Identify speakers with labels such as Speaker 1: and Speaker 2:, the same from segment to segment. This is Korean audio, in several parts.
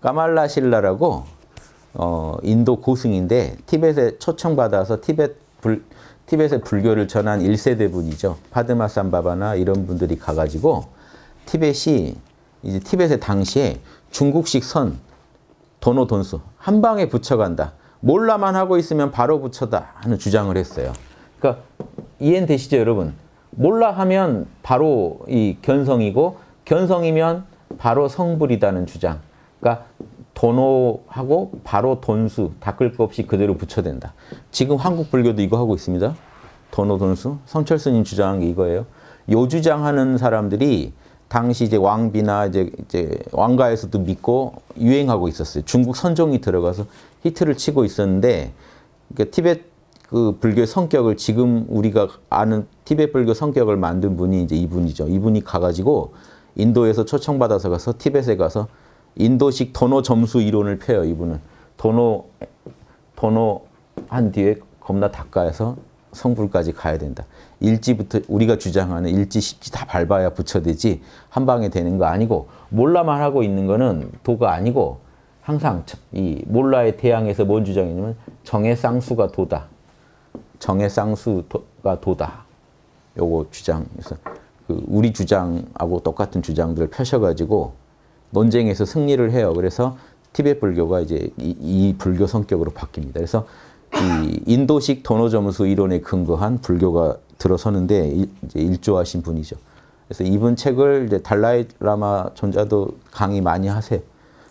Speaker 1: 까말라실라라고 어, 인도 고승인데 티벳에 초청받아서 티벳 불, 티벳의 불교를 전한 1세대 분이죠. 파드마 삼바바나 이런 분들이 가가지고 티벳이 이제 티벳의 당시에 중국식 선 도노 돈수 한 방에 붙여간다. 몰라만 하고 있으면 바로 붙여다 하는 주장을 했어요. 그러니까 이해는 되시죠, 여러분? 몰라 하면 바로 이 견성이고 견성이면 바로 성불이다는 주장. 그러니까 도노하고 바로 돈수 닦을 거 없이 그대로 붙여된다. 지금 한국 불교도 이거 하고 있습니다. 도노 돈수 성철 스님 주장한 게 이거예요. 요 주장하는 사람들이 당시 이제 왕비나 이제, 이제 왕가에서도 믿고 유행하고 있었어요. 중국 선종이 들어가서 히트를 치고 있었는데 그러니까 티벳 그 불교의 성격을 지금 우리가 아는 티벳 불교 성격을 만든 분이 이제 이분이죠. 이분이 가가지고 인도에서 초청받아서 가서 티벳에 가서 인도식 도노 점수 이론을 펴요. 이분은 도노 도노 한 뒤에 겁나 닦아서 성불까지 가야 된다. 일지부터 우리가 주장하는 일지, 십지 다 밟아야 붙여되지 한 방에 되는 거 아니고 몰라만 하고 있는 거는 도가 아니고 항상 이 몰라의 태양에서 뭔 주장이냐면 정의 쌍수가 도다. 정의 쌍수가 도다. 요거 주장에서 그 우리 주장하고 똑같은 주장들을 펴셔가지고 논쟁에서 승리를 해요. 그래서 티베트 불교가 이제 이, 이 불교 성격으로 바뀝니다. 그래서 이 인도식 도노 점수 이론에 근거한 불교가 들어서는데 이제 일조하신 분이죠. 그래서 이분 책을 이제 달라이 라마 존자도 강의 많이 하세요.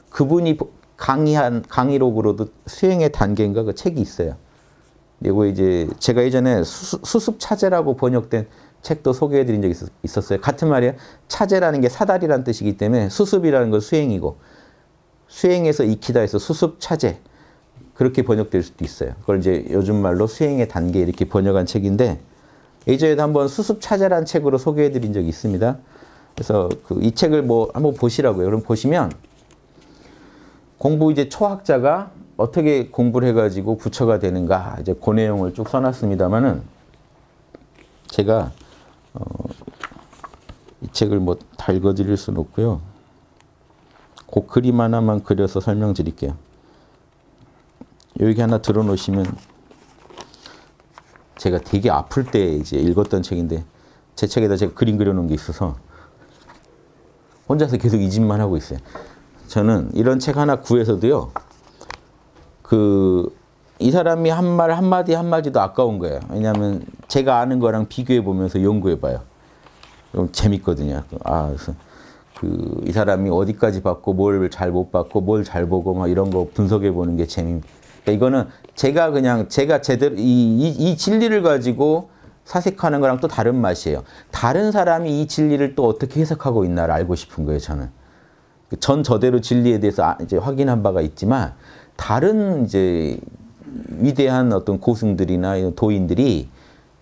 Speaker 1: 그분이 강의한 강의록으로도 수행의 단계인가 그 책이 있어요. 그리고 이제 제가 예전에 수, 습 차제라고 번역된 책도 소개해 드린 적이 있었 어요. 같은 말이에요. 차제라는 게 사다리란 뜻이기 때문에 수습이라는 건 수행이고 수행에서 익히다 해서 수습 차제 그렇게 번역될 수도 있어요. 그걸 이제 요즘 말로 수행의 단계 이렇게 번역한 책인데 예전에도 한번 수습 차제란 책으로 소개해 드린 적이 있습니다. 그래서 그 이 책을 뭐 한번 보시라고요. 그럼 보시면 공부 이제 초학자가 어떻게 공부를 해가지고 부처가 되는가 이제 그 내용을 쭉 써놨습니다만은 제가 어, 이 책을 뭐 다 읽어드릴 수는 없고요. 그 그림 하나만 그려서 설명드릴게요. 여기 하나 들어놓으시면 제가 되게 아플 때 이제 읽었던 책인데 제 책에다 제가 그림 그려놓은 게 있어서 혼자서 계속 이 짓만 하고 있어요. 저는 이런 책 하나 구해서도요. 그 이 사람이 한 말 한마디 한마디도 아까운 거예요. 왜냐하면 제가 아는 거랑 비교해 보면서 연구해 봐요. 그럼 재밌거든요. 아, 그래서 그 이 사람이 어디까지 받고 뭘 잘 못 받고 뭘 잘 보고 막 이런 거 분석해 보는 게 재미입니다. 그러니까 이거는 제가 그냥 제가 제대로 이, 이, 이 진리를 가지고 사색하는 거랑 또 다른 맛이에요. 다른 사람이 이 진리를 또 어떻게 해석하고 있나를 알고 싶은 거예요, 저는. 전 저대로 진리에 대해서 아, 이제 확인한 바가 있지만 다른 이제 위대한 어떤 고승들이나 도인들이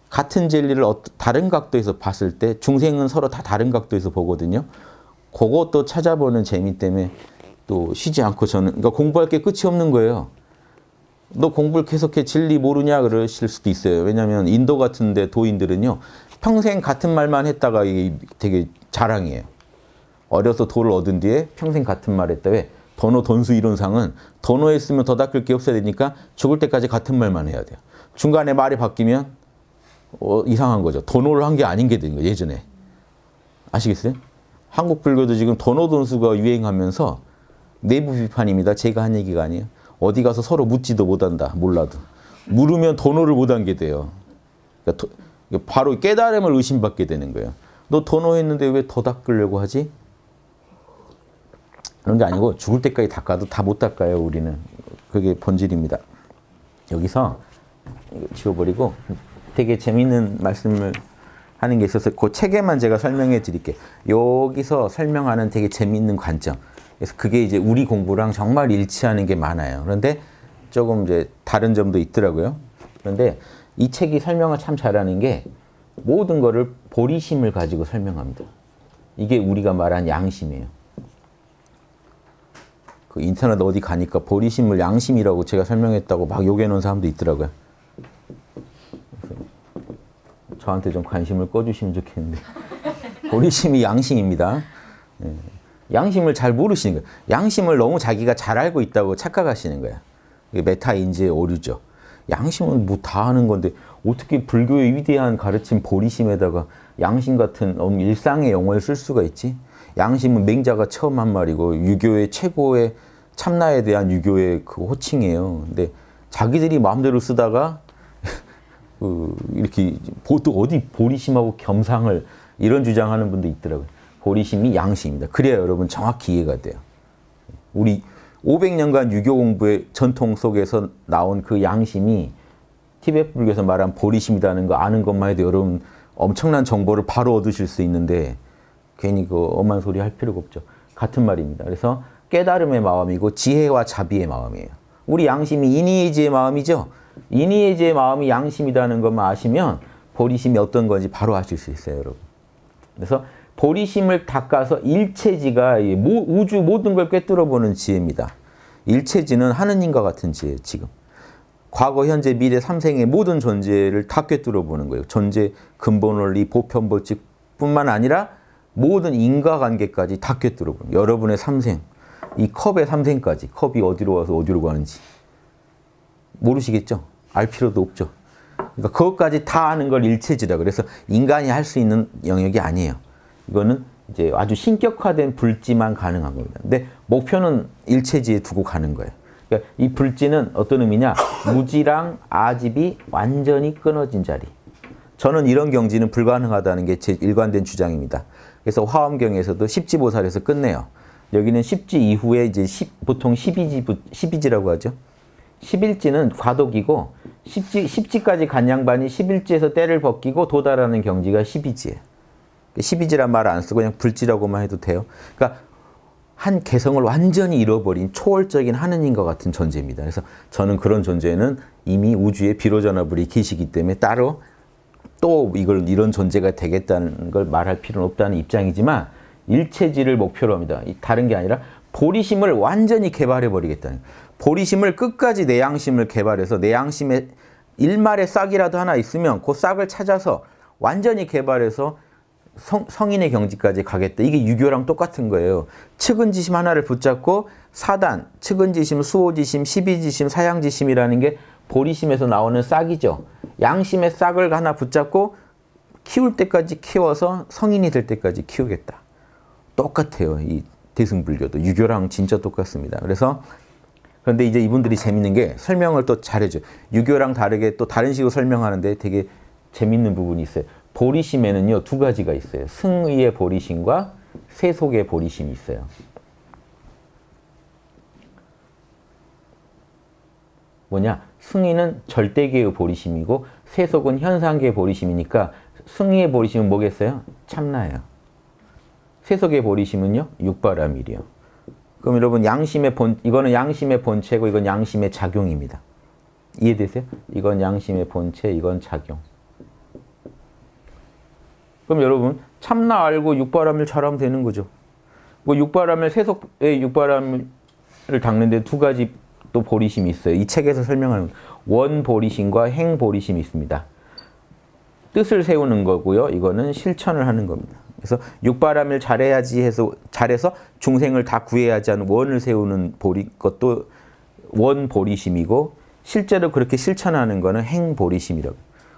Speaker 1: 같은 진리를 다른 각도에서 봤을 때 중생은 서로 다 다른 각도에서 보거든요. 그것도 찾아보는 재미 때문에 또 쉬지 않고 저는 그러니까 공부할 게 끝이 없는 거예요. 너 공부를 계속해 진리 모르냐 그러실 수도 있어요. 왜냐하면 인도 같은 데 도인들은요 평생 같은 말만 했다가 되게 자랑이에요. 어려서 도를 얻은 뒤에 평생 같은 말 했다. 왜? 도노 돈수 이론상은 도노 했으면 더 닦을 게 없어야 되니까 죽을 때까지 같은 말만 해야 돼요. 중간에 말이 바뀌면 어, 이상한 거죠. 도노를 한 게 아닌 게 된 거예요. 예전에. 아시겠어요? 한국 불교도 지금 도노 돈수가 유행하면서 내부 비판입니다. 제가 한 얘기가 아니에요. 어디 가서 서로 묻지도 못한다. 몰라도. 물으면 도노를 못한 게 돼요. 그러니까 바로 깨달음을 의심받게 되는 거예요. 너 도노 했는데 왜 더 닦으려고 하지? 그런 게 아니고 죽을 때까지 닦아도 다 못 닦아요. 우리는. 그게 본질입니다. 여기서 지워버리고 되게 재밌는 말씀을 하는 게 있어서 그 책에만 제가 설명해 드릴게요. 여기서 설명하는 되게 재밌는 관점. 그래서 그게 이제 우리 공부랑 정말 일치하는 게 많아요. 그런데 조금 이제 다른 점도 있더라고요. 그런데 이 책이 설명을 참 잘하는 게 모든 거를 보리심을 가지고 설명합니다. 이게 우리가 말한 양심이에요. 그 인터넷 어디 가니까 보리심을 양심이라고 제가 설명했다고 막 욕해 놓은 사람도 있더라고요. 저한테 좀 관심을 꺼주시면 좋겠는데. 보리심이 양심입니다. 예. 양심을 잘 모르시는 거예요. 양심을 너무 자기가 잘 알고 있다고 착각하시는 거야. 이게 메타 인지의 오류죠. 양심은 뭐다 아는 건데 어떻게 불교의 위대한 가르침 보리심에다가 양심 같은 일상의 용어를 쓸 수가 있지? 양심은 맹자가 처음 한 말이고 유교의 최고의 참나에 대한 유교의 그 호칭이에요. 근데 자기들이 마음대로 쓰다가 그 이렇게 보통 어디 보리심하고 겸상을 이런 주장하는 분도 있더라고요. 보리심이 양심입니다. 그래야 여러분 정확히 이해가 돼요. 우리 500년간 유교 공부의 전통 속에서 나온 그 양심이 티베트 불교에서 말한 보리심이라는 거 아는 것만 해도 여러분 엄청난 정보를 바로 얻으실 수 있는데 괜히 그 엄한 소리 할 필요가 없죠. 같은 말입니다. 그래서 깨달음의 마음이고 지혜와 자비의 마음이에요. 우리 양심이 이니에지의 마음이죠. 이니에지의 마음이 양심이라는 것만 아시면 보리심이 어떤 건지 바로 아실 수 있어요, 여러분. 그래서 보리심을 닦아서 일체지가 우주 모든 걸 꿰뚫어 보는 지혜입니다. 일체지는 하느님과 같은 지혜, 지금. 과거, 현재, 미래, 삼생의 모든 존재를 다 꿰뚫어 보는 거예요. 존재, 근본 원리, 보편 법칙뿐만 아니라 모든 인과관계까지 다 꿰뚫어 보는 여러분의 삼생, 이 컵의 삼생까지, 컵이 어디로 와서 어디로 가는지 모르시겠죠? 알 필요도 없죠. 그러니까 그것까지 다 아는 걸 일체지라 그래서 인간이 할 수 있는 영역이 아니에요. 이거는 이제 아주 신격화된 불지만 가능한 겁니다. 근데 목표는 일체지에 두고 가는 거예요. 그러니까 이 불지는 어떤 의미냐? 무지랑 아집이 완전히 끊어진 자리. 저는 이런 경지는 불가능하다는 게 제 일관된 주장입니다. 그래서 화엄경에서도 십지보살에서 끝내요. 여기는 십지 이후에 이제 10, 보통 12지, 12지라고 하죠. 11지는 과도기고 십지, 십지까지 간 양반이 11지에서 때를 벗기고 도달하는 경지가 12지예요. 12지란 말을 안 쓰고 그냥 불지라고만 해도 돼요. 그러니까 한 개성을 완전히 잃어버린 초월적인 하느님과 같은 존재입니다. 그래서 저는 그런 존재는 이미 우주에 비로전화불이 계시기 때문에 따로 또 이걸 이런 존재가 되겠다는 걸 말할 필요는 없다는 입장이지만 일체지를 목표로 합니다. 다른 게 아니라 보리심을 완전히 개발해 버리겠다는 보리심을 끝까지 내 양심을 개발해서 내 양심에 일말의 싹이라도 하나 있으면 그 싹을 찾아서 완전히 개발해서 성, 성인의 경지까지 가겠다. 이게 유교랑 똑같은 거예요. 측은지심 하나를 붙잡고 사단, 측은지심, 수호지심, 십이지심, 사양지심이라는 게 보리심에서 나오는 싹이죠. 양심의 싹을 하나 붙잡고 키울 때까지 키워서 성인이 될 때까지 키우겠다. 똑같아요. 이 대승불교도 유교랑 진짜 똑같습니다. 그래서 그런데 이제 이분들이 재밌는 게 설명을 또 잘해줘. 유교랑 다르게 또 다른 식으로 설명하는데 되게 재밌는 부분이 있어요. 보리심에는요 두 가지가 있어요. 승의의 보리심과 세속의 보리심이 있어요. 뭐냐? 승의는 절대계의 보리심이고 세속은 현상계의 보리심이니까 승의의 보리심은 뭐겠어요? 참나예요. 세속의 보리심은요? 육바라밀이요. 그럼 여러분 양심의 본 이거는 양심의 본체고 이건 양심의 작용입니다. 이해되세요? 이건 양심의 본체, 이건 작용. 그럼 여러분 참나 알고 육바람을 잘하면 되는 거죠. 뭐 육바람을 세속의 육바람을 닦는데 두 가지 또 보리심이 있어요. 이 책에서 설명하는 원 보리심과 행 보리심이 있습니다. 뜻을 세우는 거고요. 이거는 실천을 하는 겁니다. 그래서 육바람을 잘해야지 해서 잘해서 중생을 다 구해야지 하는 원을 세우는 보리 것도 원 보리심이고 실제로 그렇게 실천하는 거는 행 보리심이라고.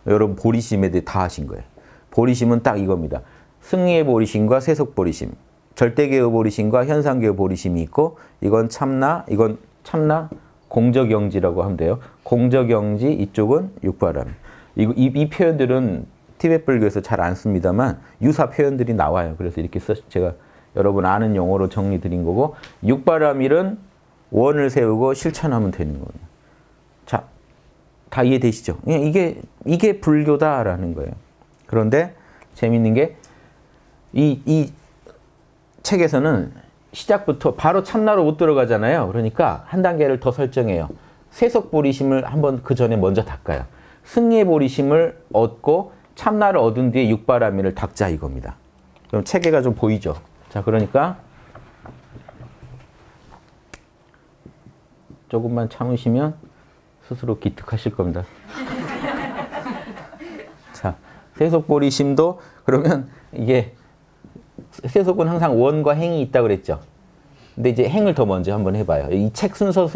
Speaker 1: 여러분 보리심에 대해 다 하신 거예요. 보리심은 딱 이겁니다. 승리의 보리심과 세속 보리심, 절대계의 보리심과 현상계의 보리심이 있고 이건 참나, 이건 참나 공적영지라고 하면 돼요. 공적영지 이쪽은 육바람. 이, 이, 이 표현들은 티베트 불교에서 잘 안 씁니다만 유사 표현들이 나와요. 그래서 이렇게 써 제가 여러분 아는 용어로 정리 드린 거고 육바람일은 원을 세우고 실천하면 되는 거예요. 자, 다 이해되시죠? 이게 이게 불교다라는 거예요. 그런데 재밌는 게 이 이 책에서는 시작부터 바로 참나로 못 들어가잖아요. 그러니까 한 단계를 더 설정해요. 세속 보리심을 한번 그 전에 먼저 닦아요. 승리의 보리심을 얻고 참나를 얻은 뒤에 육바라밀을 닦자 이겁니다. 그럼 체계가 좀 보이죠? 자, 그러니까 조금만 참으시면 스스로 기특하실 겁니다. 자, 세속보리심도 그러면 이게 세속은 항상 원과 행이 있다 그랬죠. 근데 이제 행을 더 먼저 한번 해봐요. 이 책 순서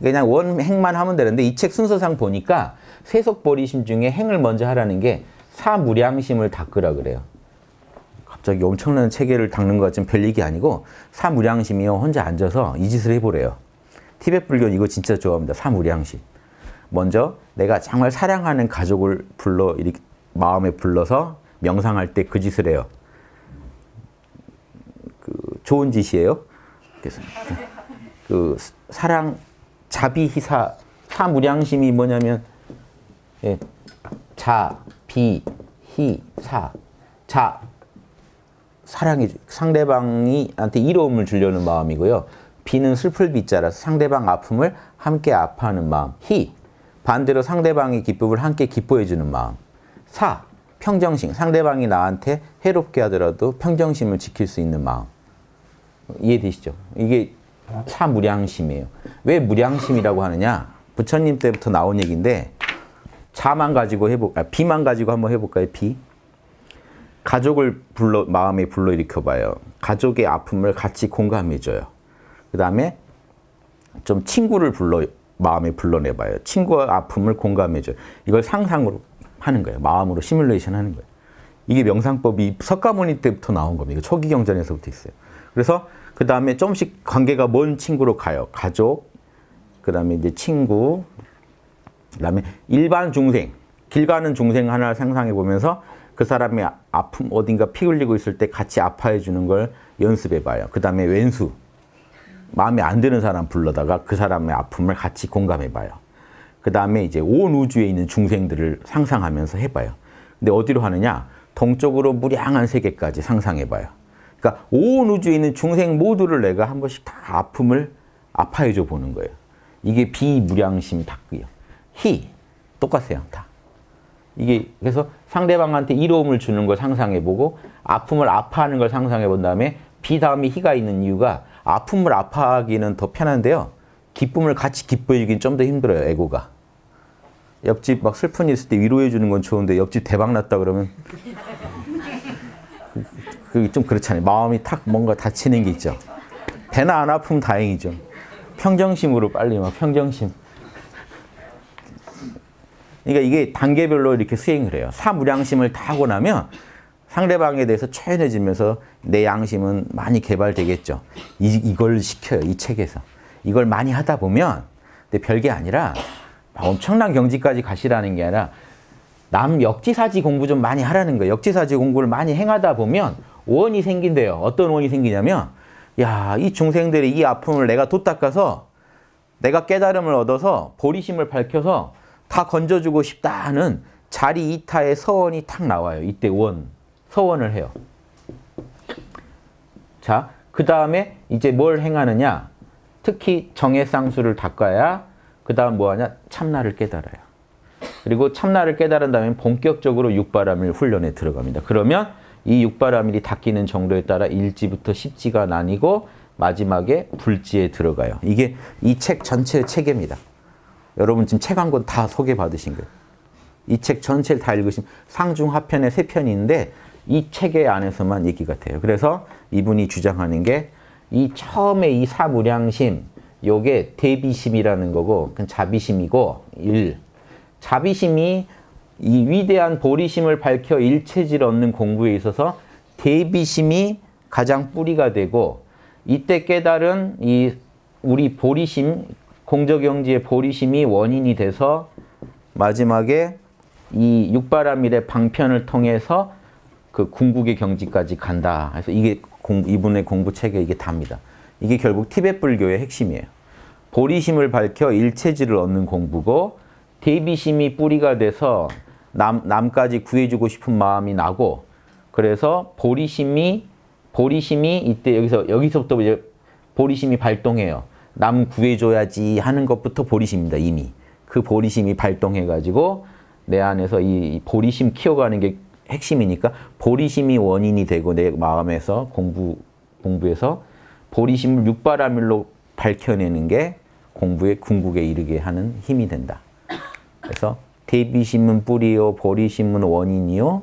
Speaker 1: 그냥 원 행만 하면 되는데 이 책 순서상 보니까 세속 보리심 중에 행을 먼저 하라는 게 사무량심을 닦으라 그래요. 갑자기 엄청난 체계를 닦는 것 같지만 별 얘기 아니고 사무량심이요 혼자 앉아서 이 짓을 해보래요. 티베트 불교는 이거 진짜 좋아합니다. 사무량심. 먼저 내가 정말 사랑하는 가족을 불러 이렇게 마음에 불러서 명상할 때 그 짓을 해요. 그 좋은 짓이에요. 그래서 그 사랑 자비 희사 사무량심이 뭐냐면 예, 자, 비, 희, 사. 자 사랑이 상대방이 한테 이로움을 주려는 마음이고요. 비는 슬플 비자라서 상대방 아픔을 함께 아파하는 마음. 희 반대로 상대방의 기쁨을 함께 기뻐해 주는 마음. 사 평정심 상대방이 나한테 해롭게 하더라도 평정심을 지킬 수 있는 마음. 이해되시죠? 이게 사무량심이에요. 왜 무량심이라고 하느냐? 부처님 때부터 나온 얘기인데 자만 가지고 해볼, 아, 비만 가지고 한번 해볼까요? 비. 가족을 불러 마음에 불러 일으켜 봐요. 가족의 아픔을 같이 공감해 줘요. 그 다음에 좀 친구를 불러 마음에 불러내 봐요. 친구의 아픔을 공감해 줘요. 이걸 상상으로 하는 거예요. 마음으로 시뮬레이션 하는 거예요. 이게 명상법이 석가모니 때부터 나온 겁니다. 초기 경전에서부터 있어요. 그래서 그 다음에 조금씩 관계가 먼 친구로 가요. 가족, 그 다음에 이제 친구, 그 다음에 일반 중생, 길 가는 중생 하나 상상해 보면서 그 사람이 아픔 어딘가 피 흘리고 있을 때 같이 아파해 주는 걸 연습해 봐요. 그 다음에 왼수, 마음에 안 드는 사람 불러다가 그 사람의 아픔을 같이 공감해 봐요. 그 다음에 이제 온 우주에 있는 중생들을 상상하면서 해봐요. 근데 어디로 하느냐? 동쪽으로 무량한 세계까지 상상해 봐요. 그러니까 온 우주에 있는 중생 모두를 내가 한 번씩 다 아픔을 아파해 줘 보는 거예요. 이게 비무량심 닦기요. 희 똑같아요. 다. 이게 그래서 상대방한테 이로움을 주는 걸 상상해 보고 아픔을 아파하는 걸 상상해 본 다음에 비 다음에 희가 있는 이유가 아픔을 아파하기는 더 편한데요. 기쁨을 같이 기뻐해 주긴 좀 더 힘들어요. 에고가. 옆집 막 슬픈 일 있을 때 위로해 주는 건 좋은데 옆집 대박 났다 그러면 그게 좀 그렇잖아요. 마음이 탁 뭔가 다치는 게 있죠. 배나 안 아프면 다행이죠. 평정심으로 빨리 막 평정심. 그러니까 이게 단계별로 이렇게 수행을 해요. 사무량심을 다 하고 나면 상대방에 대해서 초연해지면서 내 양심은 많이 개발되겠죠. 이, 이걸 시켜요. 이 책에서. 이걸 많이 하다 보면 근데 별게 아니라 엄청난 경지까지 가시라는 게 아니라 남 역지사지 공부 좀 많이 하라는 거예요. 역지사지 공부를 많이 행하다 보면 원이 생긴대요. 어떤 원이 생기냐면 야, 이 중생들의 이 아픔을 내가 도닦아서 내가 깨달음을 얻어서 보리심을 밝혀서 다 건져주고 싶다 하는 자리 이타의 서원이 탁 나와요. 이때 원, 서원을 해요. 자, 그 다음에 이제 뭘 행하느냐? 특히 정해쌍수를 닦아야 그 다음 뭐하냐? 참나를 깨달아요. 그리고 참나를 깨달은 다음에 본격적으로 육바람일 훈련에 들어갑니다. 그러면 이 육바라밀이 닦이는 정도에 따라 1지부터 10지가 나뉘고 마지막에 불지에 들어가요. 이게 이 책 전체의 체계입니다. 여러분 지금 책 한 권 다 소개받으신 거예요. 이 책 전체를 다 읽으시면 상중하편에 세 편인데 이 책의 안에서만 얘기 같아요. 그래서 이분이 주장하는 게 이 처음에 이 사무량심 요게 대비심이라는 거고 그 자비심이고 일 자비심이 이 위대한 보리심을 밝혀 일체질 얻는 공부에 있어서 대비심이 가장 뿌리가 되고 이때 깨달은 이 우리 보리심 공적영지의 보리심이 원인이 돼서 마지막에 이 육바라밀의 방편을 통해서 그 궁극의 경지까지 간다. 그래서 이게 공, 이분의 공부 체계 이게 답니다. 이게 결국 티베트 불교의 핵심이에요. 보리심을 밝혀 일체질을 얻는 공부고 대비심이 뿌리가 돼서 남, 남까지 구해주고 싶은 마음이 나고 그래서 보리심이 보리심이 이때 여기서 여기서부터 이제 보리심이 발동해요. 남 구해줘야지 하는 것부터 보리심입니다. 이미 그 보리심이 발동해가지고 내 안에서 이 보리심 키워가는 게 핵심이니까 보리심이 원인이 되고 내 마음에서 공부 공부에서 보리심을 육바라밀로 밝혀내는 게 공부의 궁극에 이르게 하는 힘이 된다. 그래서 대비심은 뿌리요, 보리심은 원인이요.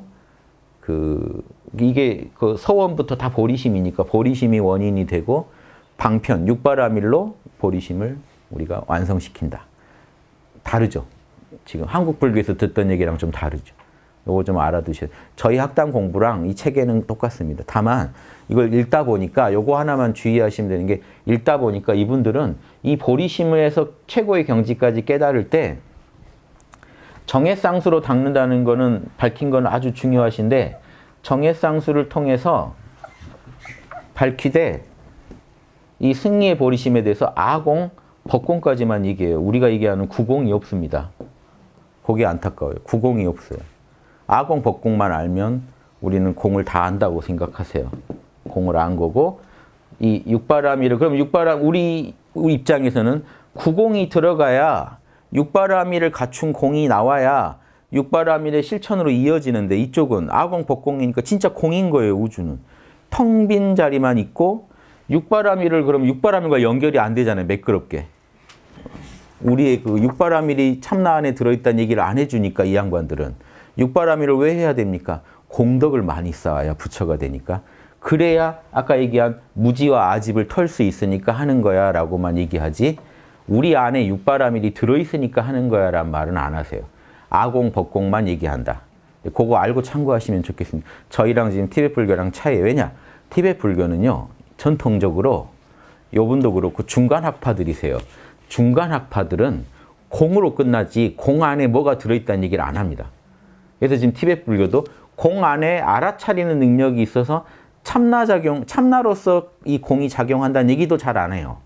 Speaker 1: 그 이게 그 서원부터 다 보리심이니까 보리심이 원인이 되고 방편 육바라밀로 보리심을 우리가 완성시킨다. 다르죠. 지금 한국 불교에서 듣던 얘기랑 좀 다르죠. 요거 좀 알아두셔야 저희 학당 공부랑 이 책에는 똑같습니다. 다만 이걸 읽다 보니까 요거 하나만 주의하시면 되는 게 읽다 보니까 이분들은 이 보리심에서 최고의 경지까지 깨달을 때 정해쌍수로 닦는다는 거는 밝힌 건 아주 중요하신데 정해쌍수를 통해서 밝히되 이 승리의 보리심에 대해서 아공, 법공까지만 얘기해요. 우리가 얘기하는 구공이 없습니다. 그게 안타까워요. 구공이 없어요. 아공, 법공만 알면 우리는 공을 다 안다고 생각하세요. 공을 안 거고 이 육바라미를 그럼 육바람 우리 입장에서는 구공이 들어가야 육바라미를 갖춘 공이 나와야 육바라밀의 실천으로 이어지는데 이쪽은 아공 법공이니까 진짜 공인 거예요 우주는. 텅 빈 자리만 있고 육바라밀을 그럼 육바라밀과 연결이 안 되잖아요 매끄럽게. 우리의 그 육바라밀이 참나 안에 들어있다는 얘기를 안 해주니까 이 양반들은. 육바라밀을 왜 해야 됩니까? 공덕을 많이 쌓아야 부처가 되니까. 그래야 아까 얘기한 무지와 아집을 털 수 있으니까 하는 거야 라고만 얘기하지 우리 안에 육바라밀이 들어있으니까 하는 거야 라는 말은 안 하세요. 아공, 법공만 얘기한다. 그거 알고 참고하시면 좋겠습니다. 저희랑 지금 티베트 불교랑 차이 왜냐? 티베트 불교는요. 전통적으로 요분도 그렇고 중간 학파들이세요. 중간 학파들은 공으로 끝나지 공 안에 뭐가 들어있다는 얘기를 안 합니다. 그래서 지금 티베트 불교도 공 안에 알아차리는 능력이 있어서 참나 작용, 참나로서 이 공이 작용한다는 얘기도 잘 안 해요.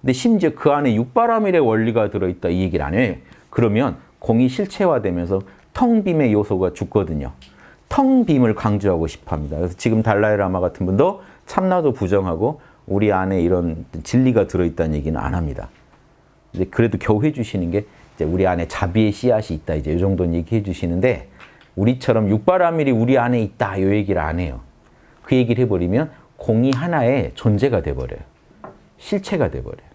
Speaker 1: 근데 심지어 그 안에 육바라밀의 원리가 들어있다 이 얘기를 안 해. 그러면 공이 실체화되면서 텅빔의 요소가 죽거든요. 텅빔을 강조하고 싶어 합니다. 그래서 지금 달라이라마 같은 분도 참나도 부정하고 우리 안에 이런 진리가 들어있다는 얘기는 안 합니다. 이제 그래도 겨우 해주시는 게 이제 우리 안에 자비의 씨앗이 있다. 이제 이 정도는 얘기해 주시는데 우리처럼 육바라밀이 우리 안에 있다. 이 얘기를 안 해요. 그 얘기를 해버리면 공이 하나의 존재가 돼버려요. 실체가 돼버려요.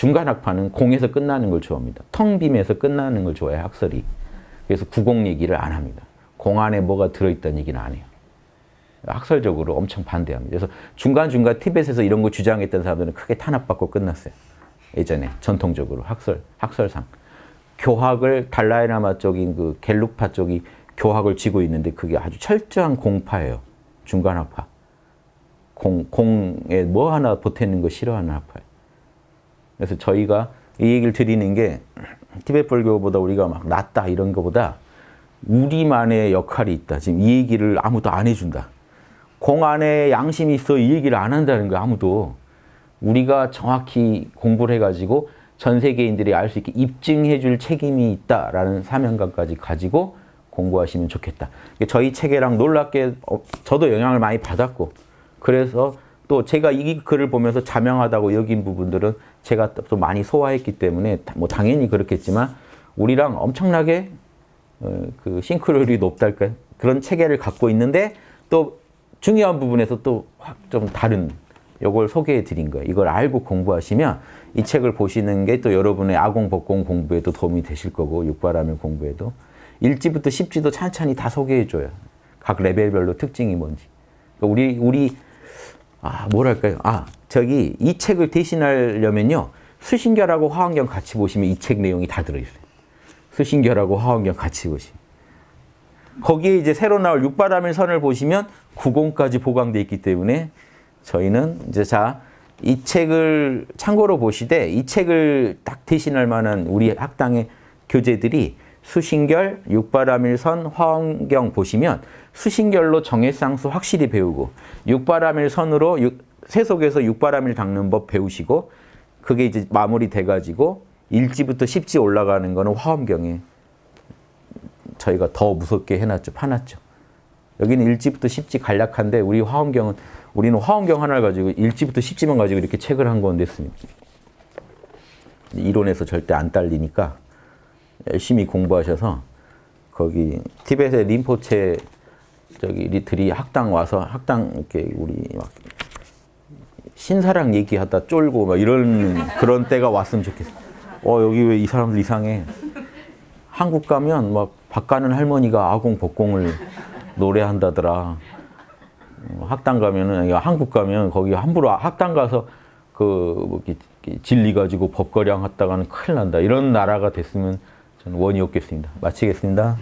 Speaker 1: 중간 학파는 공에서 끝나는 걸 좋아합니다. 텅 빔에서 끝나는 걸 좋아해요, 학설이. 그래서 구공 얘기를 안 합니다. 공 안에 뭐가 들어있다는 얘기는 안 해요. 학설적으로 엄청 반대합니다. 그래서 중간중간 티벳에서 이런 거 주장했던 사람들은 크게 탄압받고 끝났어요. 예전에 전통적으로 학설, 학설상. 교학을 달라이라마 쪽인 그 갤루파 쪽이 교학을 쥐고 있는데 그게 아주 철저한 공파예요. 중간학파. 공, 공에 뭐 하나 보태는 거 싫어하는 학파예요. 그래서 저희가 이 얘기를 드리는 게 티베트 불교보다 우리가 막 낫다 이런 것보다 우리만의 역할이 있다. 지금 이 얘기를 아무도 안 해준다. 공 안에 양심이 있어 이 얘기를 안 한다는 거야 아무도. 우리가 정확히 공부를 해가지고 전 세계인들이 알 수 있게 입증해 줄 책임이 있다라는 사명감까지 가지고 공부하시면 좋겠다. 저희 책에랑 놀랍게 어, 저도 영향을 많이 받았고 그래서 또 제가 이 글을 보면서 자명하다고 여긴 부분들은 제가 또 많이 소화했기 때문에 뭐 당연히 그렇겠지만 우리랑 엄청나게 어, 그 싱크로율이 높달까 그런 체계를 갖고 있는데 또 중요한 부분에서 또좀 다른 요걸 소개해 드린 거예요. 이걸 알고 공부하시면 이 책을 보시는 게 또 여러분의 아공, 법공 공부에도 도움이 되실 거고 육바라밀 공부에도 1지부터 10지도 찬찬히 다 소개해 줘요. 각 레벨별로 특징이 뭔지. 그러니까 우리 우리 아, 뭐랄까요? 아, 저기 이 책을 대신하려면요. 수신결하고 화환경 같이 보시면 이 책 내용이 다 들어있어요. 수신결하고 화환경 같이 보시면. 거기에 이제 새로 나올 육바라밀 선을 보시면 구공까지 보강되어 있기 때문에 저희는 이제 자, 이 책을 참고로 보시되 이 책을 딱 대신할 만한 우리 학당의 교재들이 수신결, 육바라밀선, 화엄경 보시면 수신결로 정해쌍수 확실히 배우고 육바라밀선으로 세속에서 육바라밀 닦는 법 배우시고 그게 이제 마무리 돼가지고 1지부터 10지 올라가는 거는 화엄경에 저희가 더 무섭게 해놨죠. 파놨죠. 여기는 1지부터 10지 간략한데 우리 화엄경은 우리는 화엄경 하나를 가지고 1지부터 10지만 가지고 이렇게 책을 한 건데 습니다 이론에서 절대 안 딸리니까 열심히 공부하셔서 거기 티벳의 림포체 저기 retreat 학당 와서 학당 이렇게 우리 막 신사랑 얘기하다 쫄고 막 이런 그런 때가 왔으면 좋겠어. 어 여기 왜 이 사람들 이상해? 한국 가면 막 밭 가는 할머니가 아공 법공을 노래한다더라. 어, 학당 가면은 한국 가면 거기 함부로 아, 학당 가서 그 뭐 진리 가지고 법거량 했다가는 큰일 난다. 이런 나라가 됐으면 저는 원희옥 교수입니다. 마치겠습니다.